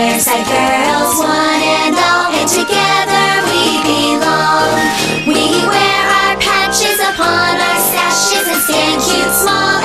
boys and girls, one and all, and together we belong. We wear our patches upon our sashes and stand cute small.